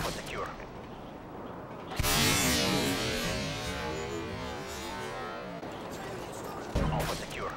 Alpha secure. Alpha secure.